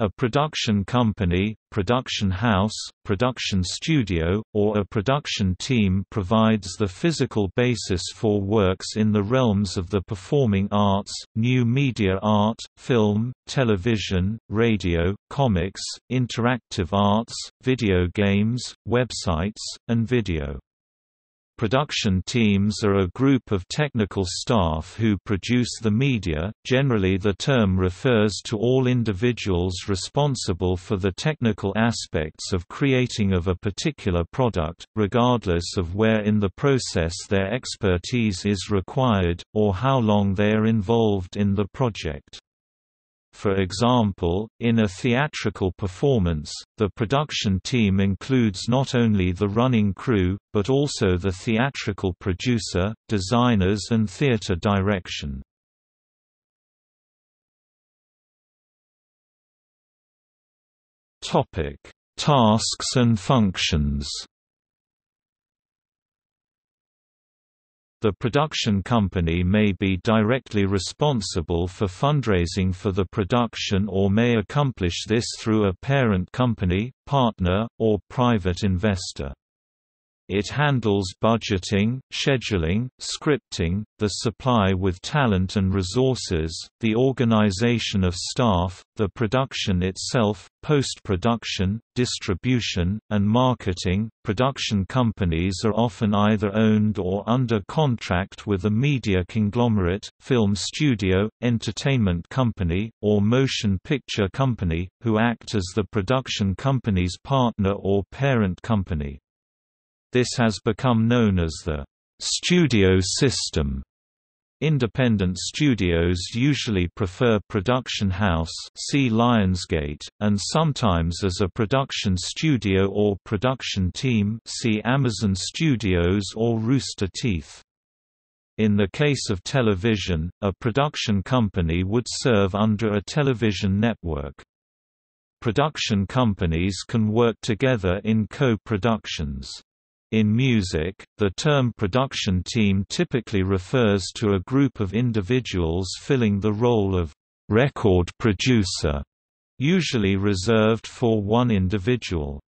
A production company, production house, production studio, or a production team provides the physical basis for works in the realms of the performing arts, new media art, film, television, radio, comics, interactive arts, video games, websites, and video. Production teams are a group of technical staff who produce the media. Generally, the term refers to all individuals responsible for the technical aspects of creating of a particular product, regardless of where in the process their expertise is required, or how long they are involved in the project. For example, in a theatrical performance, the production team includes not only the running crew, but also the theatrical producer, designers and theater direction. Tasks and functions The production company may be directly responsible for fundraising for the production or may accomplish this through a parent company, partner, or private investor. It handles budgeting, scheduling, scripting, the supply with talent and resources, the organization of staff, the production itself, post-production, distribution, and marketing. Production companies are often either owned or under contract with a media conglomerate, film studio, entertainment company, or motion picture company, who act as the production company's partner or parent company. This has become known as the studio system. Independent studios usually prefer production house see Lionsgate, and sometimes as a production studio or production team see Amazon Studios or Rooster Teeth. In the case of television, a production company would serve under a television network. Production companies can work together in co-productions. In music, the term production team typically refers to a group of individuals filling the role of record producer, usually reserved for one individual.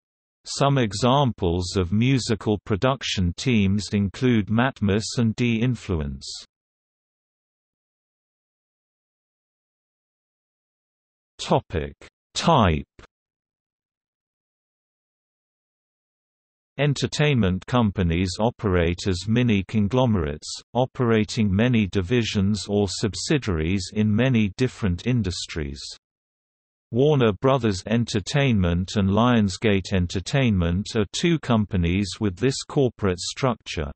Some examples of musical production teams include Matmos and D-Influence. Topic: Type Entertainment companies operate as mini-conglomerates, operating many divisions or subsidiaries in many different industries. Warner Brothers Entertainment and Lionsgate Entertainment are two companies with this corporate structure.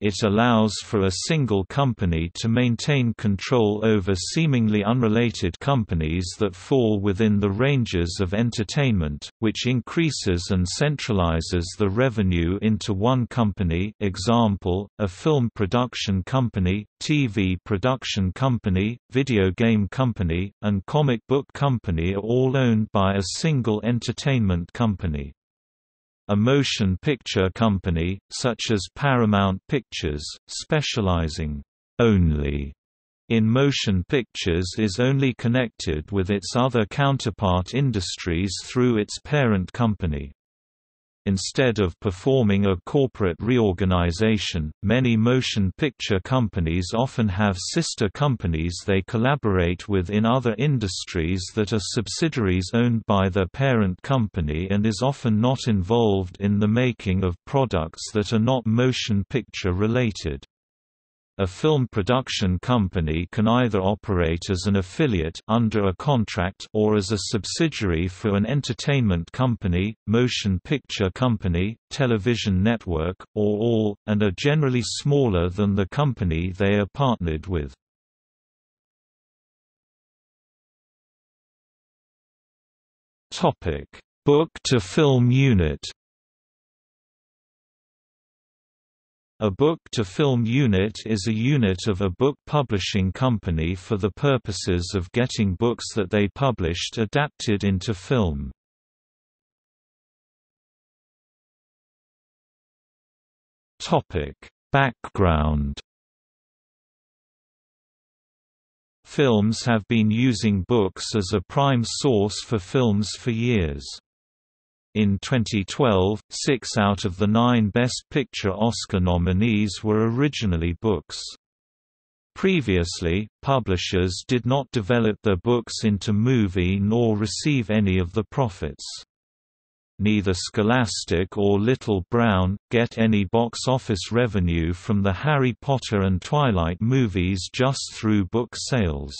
It allows for a single company to maintain control over seemingly unrelated companies that fall within the ranges of entertainment, which increases and centralizes the revenue into one company example, a film production company, TV production company, video game company, and comic book company are all owned by a single entertainment company. A motion picture company, such as Paramount Pictures, specializing only in motion pictures is only connected with its other counterpart industries through its parent company. Instead of performing a corporate reorganization, many motion picture companies often have sister companies they collaborate with in other industries that are subsidiaries owned by their parent company and is often not involved in the making of products that are not motion picture related. A film production company can either operate as an affiliate under a contract or as a subsidiary for an entertainment company, motion picture company, television network, or all, and are generally smaller than the company they are partnered with. Book-to-film unit A book-to-film unit is a unit of a book publishing company for the purposes of getting books that they published adapted into film. Background films have been using books as a prime source for films for years. In 2012, six out of the nine Best Picture Oscar nominees were originally books. Previously, publishers did not develop their books into movie nor receive any of the profits. Neither Scholastic or Little Brown, get any box office revenue from the Harry Potter and Twilight movies just through book sales.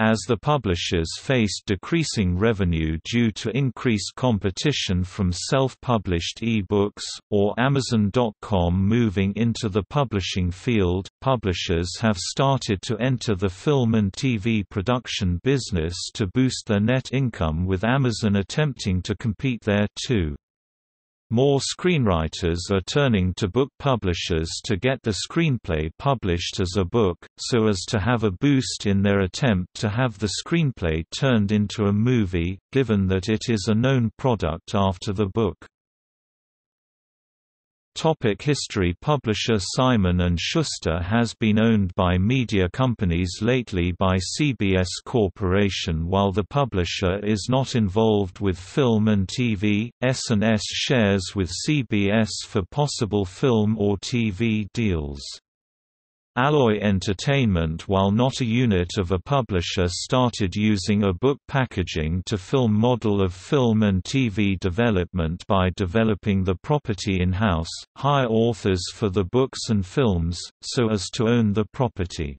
As the publishers faced decreasing revenue due to increased competition from self-published e-books, or Amazon.com moving into the publishing field, publishers have started to enter the film and TV production business to boost their net income with Amazon attempting to compete there too. More screenwriters are turning to book publishers to get the screenplay published as a book, so as to have a boost in their attempt to have the screenplay turned into a movie, given that it is a known product after the book. Topic history Publisher Simon & Schuster has been owned by media companies lately by CBS Corporation while the publisher is not involved with film and TV, S&S shares with CBS for possible film or TV deals. Alloy Entertainment while not a unit of a publisher started using a book packaging to film model of film and TV development by developing the property in-house, hire authors for the books and films, so as to own the property.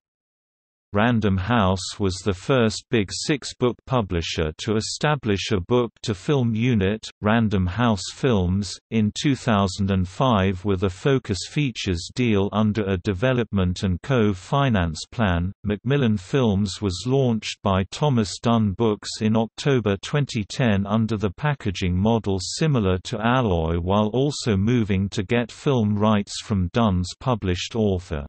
Random House was the first Big Six-book publisher to establish a book-to-film unit, Random House Films, in 2005 with a Focus Features deal under a development and co-finance plan. Macmillan Films was launched by Thomas Dunne Books in October 2010 under the packaging model similar to Alloy while also moving to get film rights from Dunne's published author.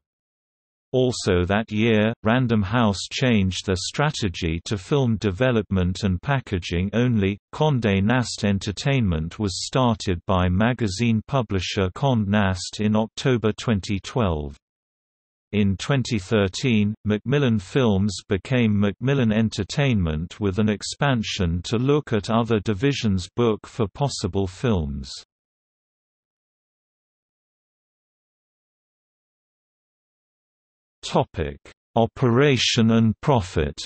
Also that year, Random House changed their strategy to film development and packaging only. Condé Nast Entertainment was started by magazine publisher Condé Nast in October 2012. In 2013, Macmillan Films became Macmillan Entertainment with an expansion to look at other divisions book for possible films. Topic: Operation and profit.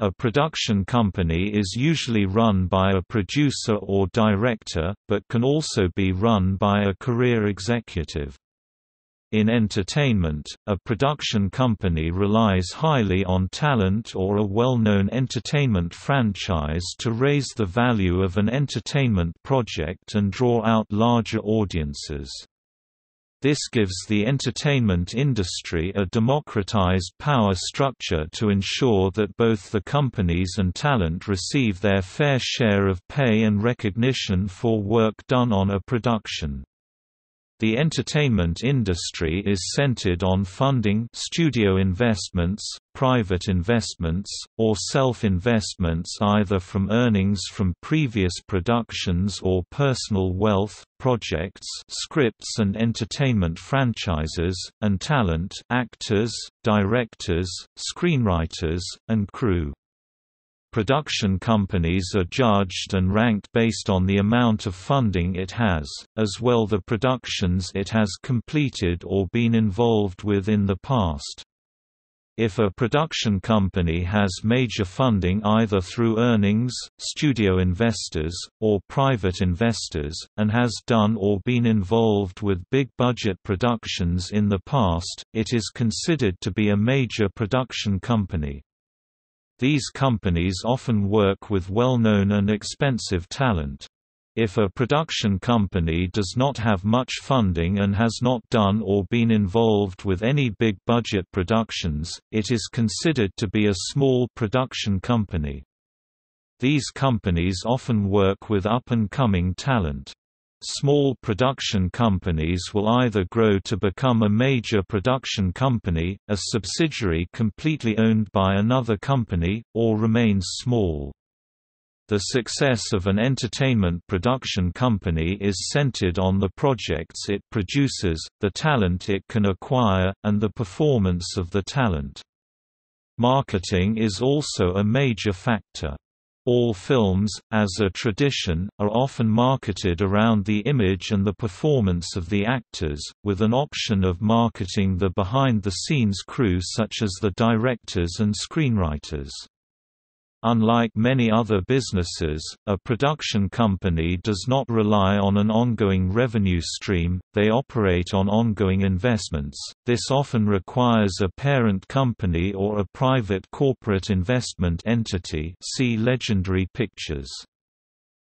A production company is usually run by a producer or director, but can also be run by a career executive. In entertainment, a production company relies highly on talent or a well-known entertainment franchise to raise the value of an entertainment project and draw out larger audiences. This gives the entertainment industry a democratized power structure to ensure that both the companies and talent receive their fair share of pay and recognition for work done on a production. The entertainment industry is centered on funding studio investments, private investments, or self-investments either from earnings from previous productions or personal wealth, projects scripts and entertainment franchises, and talent actors, directors, screenwriters, and crew. Production companies are judged and ranked based on the amount of funding it has, as well the productions it has completed or been involved with in the past. If a production company has major funding either through earnings, studio investors, or private investors, and has done or been involved with big-budget productions in the past, it is considered to be a major production company. These companies often work with well-known and expensive talent. If a production company does not have much funding and has not done or been involved with any big-budget productions, it is considered to be a small production company. These companies often work with up-and-coming talent. Small production companies will either grow to become a major production company, a subsidiary completely owned by another company, or remain small. The success of an entertainment production company is centered on the projects it produces, the talent it can acquire, and the performance of the talent. Marketing is also a major factor. All films, as a tradition, are often marketed around the image and the performance of the actors, with an option of marketing the behind-the-scenes crew such as the directors and screenwriters. Unlike many other businesses, a production company does not rely on an ongoing revenue stream, they operate on ongoing investments. This often requires a parent company or a private corporate investment entity see Legendary Pictures.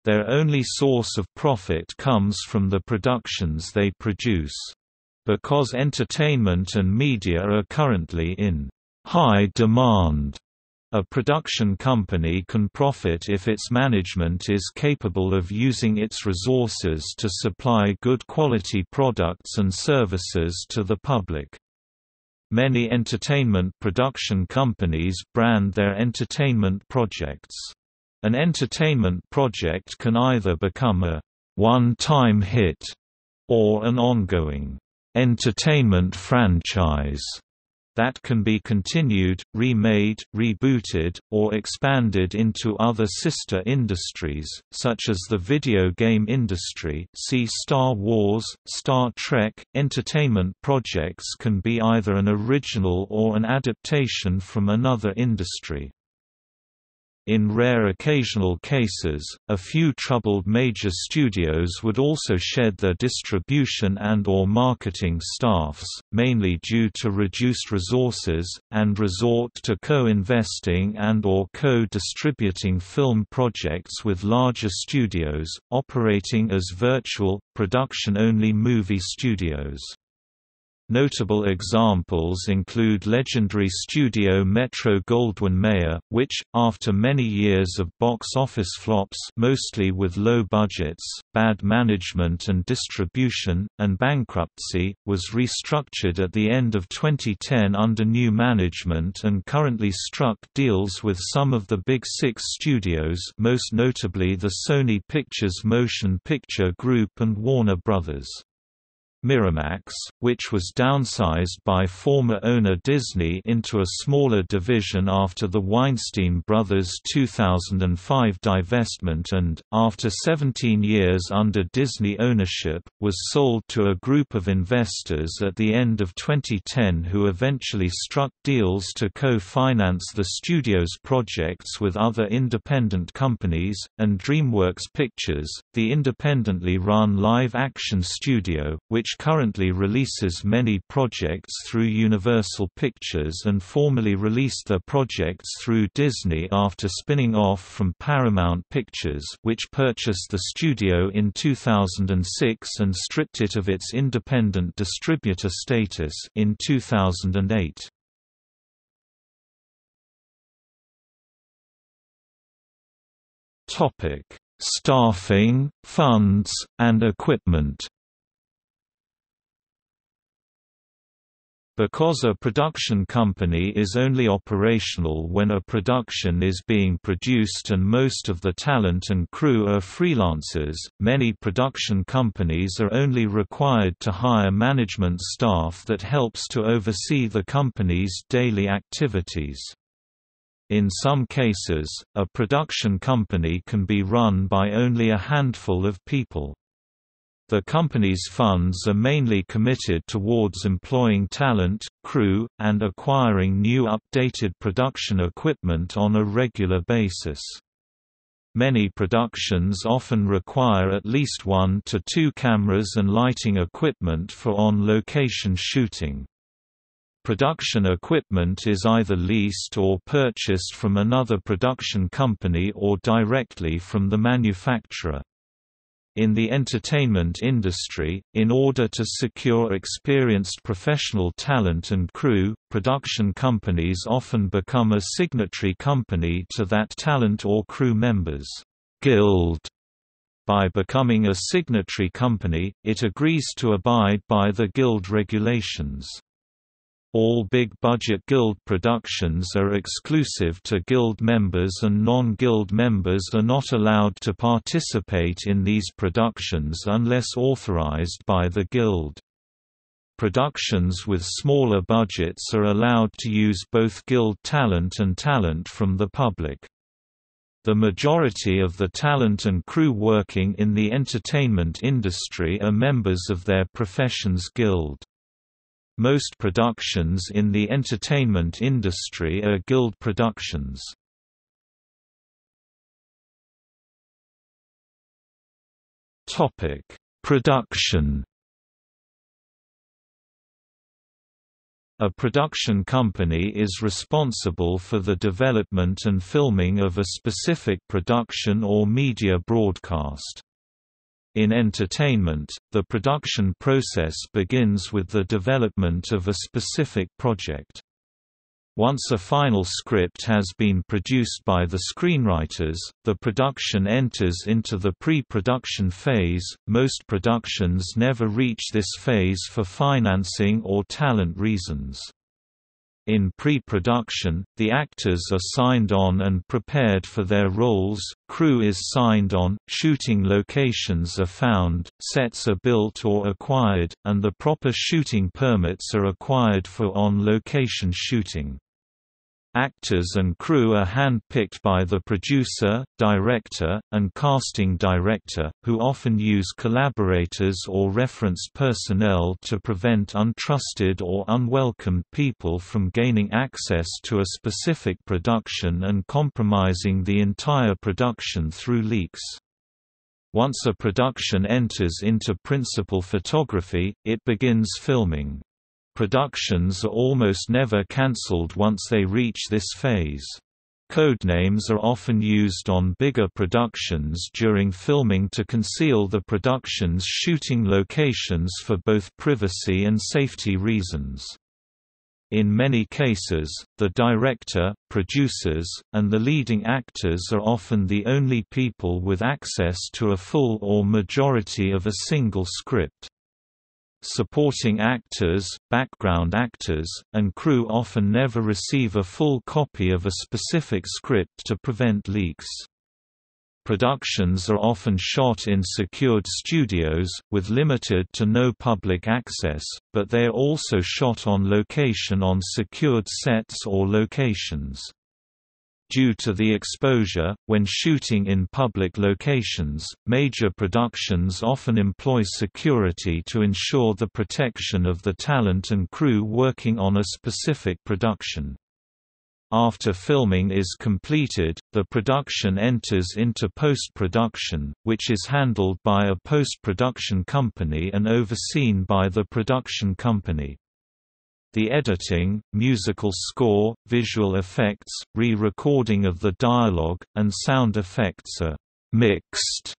Their only source of profit comes from the productions they produce. Because entertainment and media are currently in high demand, a production company can profit if its management is capable of using its resources to supply good quality products and services to the public. Many entertainment production companies brand their entertainment projects. An entertainment project can either become a one-time hit or an ongoing entertainment franchise that can be continued, remade, rebooted, or expanded into other sister industries, such as the video game industry see Star Wars, Star Trek. Entertainment projects can be either an original or an adaptation from another industry. In rare occasional cases, a few troubled major studios would also shed their distribution and or marketing staffs, mainly due to reduced resources, and resort to co-investing and or co-distributing film projects with larger studios, operating as virtual, production-only movie studios. Notable examples include legendary studio Metro-Goldwyn-Mayer, which, after many years of box office flops mostly with low budgets, bad management and distribution, and bankruptcy, was restructured at the end of 2010 under new management and currently struck deals with some of the Big Six studios most notably the Sony Pictures Motion Picture Group and Warner Brothers. Miramax, which was downsized by former owner Disney into a smaller division after the Weinstein brothers' 2005 divestment and, after 17 years under Disney ownership, was sold to a group of investors at the end of 2010 who eventually struck deals to co-finance the studio's projects with other independent companies, and DreamWorks Pictures, the independently run live-action studio, which currently releases many projects through Universal Pictures and formerly released their projects through Disney after spinning off from Paramount Pictures which purchased the studio in 2006 and stripped it of its independent distributor status in 2008. Topic: Staffing, funds, and equipment. Because a production company is only operational when a production is being produced and most of the talent and crew are freelancers, many production companies are only required to hire management staff that helps to oversee the company's daily activities. In some cases, a production company can be run by only a handful of people. The company's funds are mainly committed towards employing talent, crew, and acquiring new updated production equipment on a regular basis. Many productions often require at least one to two cameras and lighting equipment for on-location shooting. Production equipment is either leased or purchased from another production company or directly from the manufacturer. In the entertainment industry, in order to secure experienced professional talent and crew, production companies often become a signatory company to that talent or crew members' guild. By becoming a signatory company, it agrees to abide by the guild regulations. All big-budget Guild productions are exclusive to Guild members and non-Guild members are not allowed to participate in these productions unless authorized by the Guild. Productions with smaller budgets are allowed to use both Guild talent and talent from the public. The majority of the talent and crew working in the entertainment industry are members of their profession's guild. Most productions in the entertainment industry are guild productions. Topic: Production A production company is responsible for the development and filming of a specific production or media broadcast. In entertainment, the production process begins with the development of a specific project. Once a final script has been produced by the screenwriters, the production enters into the pre-production phase. Most productions never reach this phase for financing or talent reasons. In pre-production, the actors are signed on and prepared for their roles, crew is signed on, shooting locations are found, sets are built or acquired, and the proper shooting permits are acquired for on-location shooting. Actors and crew are hand-picked by the producer, director, and casting director, who often use collaborators or reference personnel to prevent untrusted or unwelcomed people from gaining access to a specific production and compromising the entire production through leaks. Once a production enters into principal photography, it begins filming. Productions are almost never cancelled once they reach this phase. Codenames are often used on bigger productions during filming to conceal the production's shooting locations for both privacy and safety reasons. In many cases, the director, producers, and the leading actors are often the only people with access to a full or majority of a single script. Supporting actors, background actors, and crew often never receive a full copy of a specific script to prevent leaks. Productions are often shot in secured studios, with limited to no public access, but they are also shot on location on secured sets or locations. Due to the exposure, when shooting in public locations, major productions often employ security to ensure the protection of the talent and crew working on a specific production. After filming is completed, the production enters into post-production, which is handled by a post-production company and overseen by the production company. The editing, musical score, visual effects, re-recording of the dialogue, and sound effects are «mixed»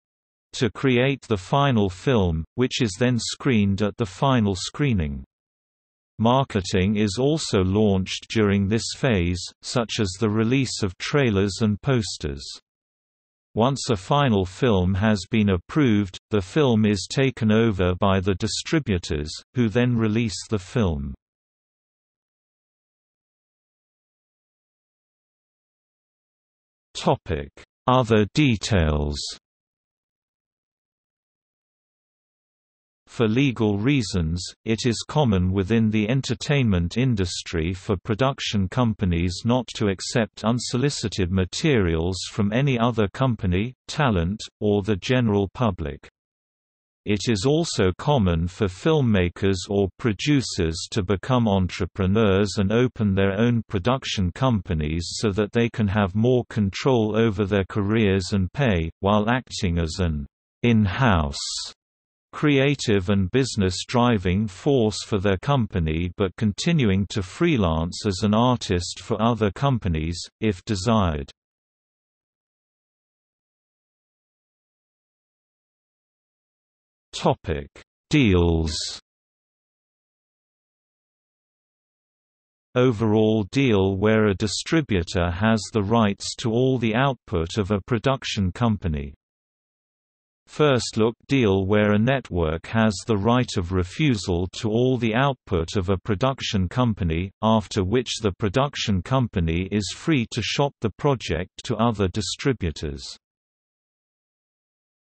to create the final film, which is then screened at the final screening. Marketing is also launched during this phase, such as the release of trailers and posters. Once a final film has been approved, the film is taken over by the distributors, who then release the film. Other details For legal reasons, it is common within the entertainment industry for production companies not to accept unsolicited materials from any other company, talent, or the general public. It is also common for filmmakers or producers to become entrepreneurs and open their own production companies so that they can have more control over their careers and pay, while acting as an in-house creative and business driving force for their company but continuing to freelance as an artist for other companies, if desired. Topic: Deals. Overall deal where a distributor has the rights to all the output of a production company. First look deal where a network has the right of refusal to all the output of a production company, after which the production company is free to shop the project to other distributors.